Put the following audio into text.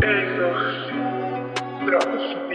Έδος. Δρόμος.